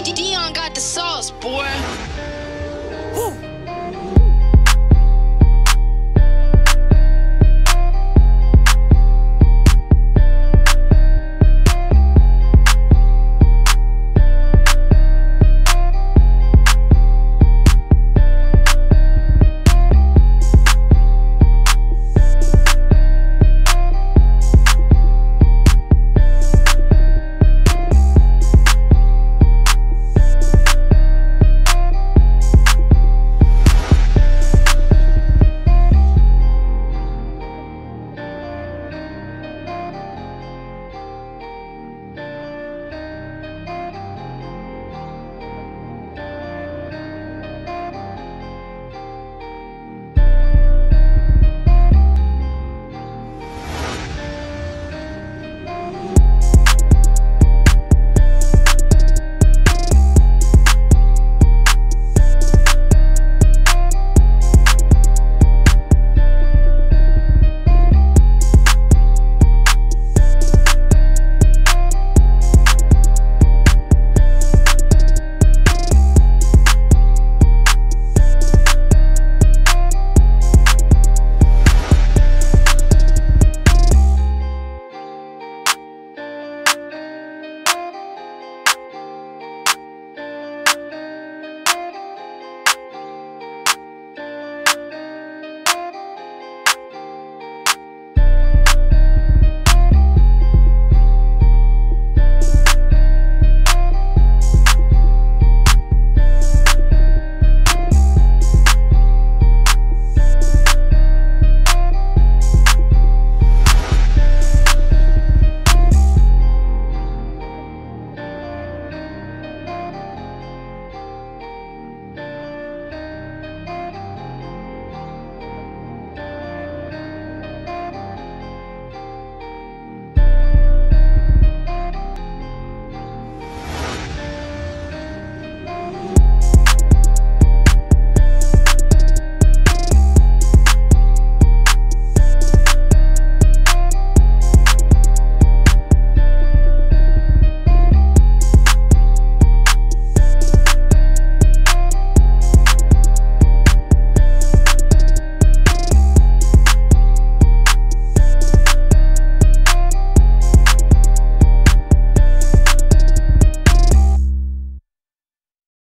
Dion got the sauce, boy. Woo.